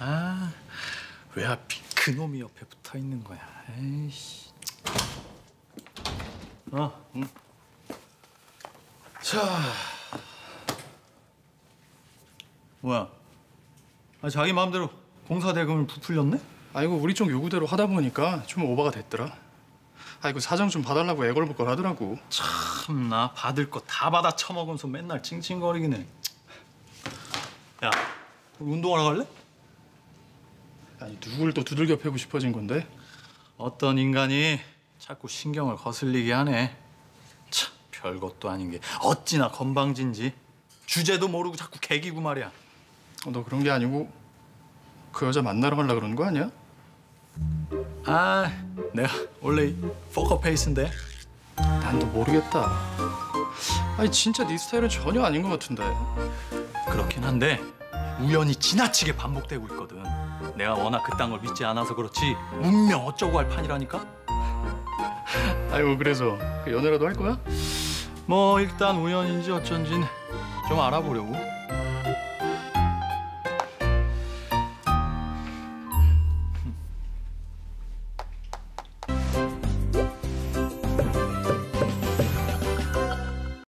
아, 왜 하필 그놈이 옆에 붙어 있는 거야? 에이씨. 어, 응. 자, 뭐야? 아, 자기 마음대로 공사 대금을 부풀렸네? 아이고 우리 쪽 요구대로 하다 보니까 좀 오버가 됐더라. 아이고 사정 좀 봐달라고 애걸복걸 하더라고. 참나 받을 거 다 받아 처먹으면서 맨날 찡찡거리기는. 야, 우리 운동하러 갈래? 아니 누굴 또 두들겨 패고 싶어진 건데? 어떤 인간이 자꾸 신경을 거슬리게 하네. 참 별것도 아닌 게 어찌나 건방진지 주제도 모르고 자꾸 개기고 말이야. 어, 너 그런 게 아니고 그 여자 만나러 가려 그러는 거 아니야? 아, 내가 원래 포커페이스인데. 나도 모르겠다. 아니 진짜 네 스타일은 전혀 아닌 것 같은데. 그렇긴 한데 우연히 지나치게 반복되고 있거든. 내가 워낙 그딴 걸 믿지 않아서 그렇지 운명 어쩌고 할 판이라니까. 아이고 그래서 그 연애라도 할 거야? 뭐 일단 우연인지 어쩐진 좀 알아보려고.